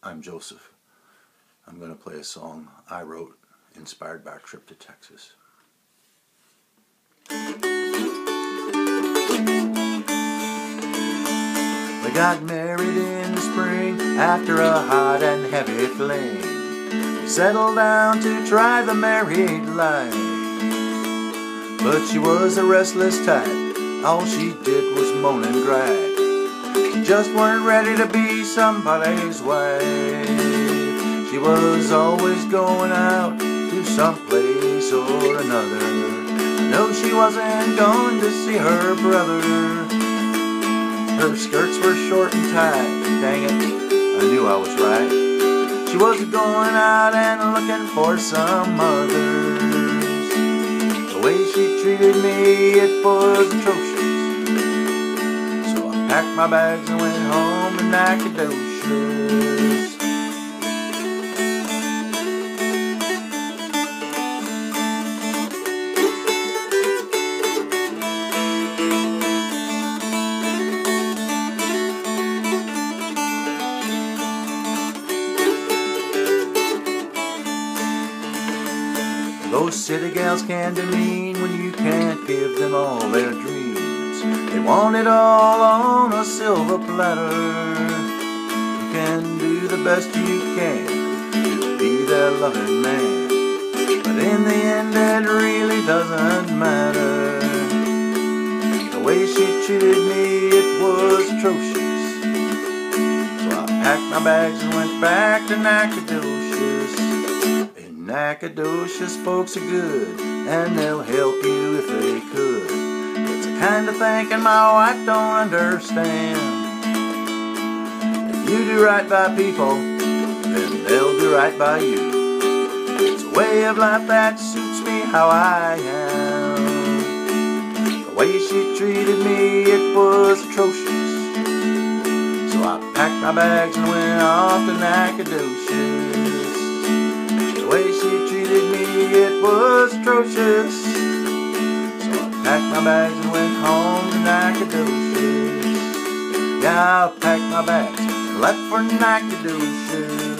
I'm Joseph. I'm going to play a song I wrote inspired by our trip to Texas. We got married in the spring after a hot and heavy fling. We settled down to try the married life. But she was a restless type, all she did was moan and gripe. Just weren't ready to be somebody's wife. She was always going out to some place or another. No, she wasn't going to see her brother. Her skirts were short and tight, dang it, I knew I was right. She was going out and looking for some others. The way she treated me, it was atrocious. Packed my bags and went home to Nacogdoches. Those city gals can demean when you can't give them all their dreams. They want it all on a silver platter. You can do the best you can to be their loving man. But in the end, it really doesn't matter. The way she treated me, it was atrocious. So I packed my bags and went back to Nacogdoches. In Nacogdoches, folks are good, and they'll help you if they could. It's a kind of thinking my wife don't understand. If you do right by people, then they'll do right by you. It's a way of life that suits me how I am. The way she treated me, it was atrocious. So I packed my bags and went off to Nacogdoches. The way she treated me, it was atrocious. Packed my bags and went home to Nacogdoches. Yeah, I packed my bags and left for Nacogdoches.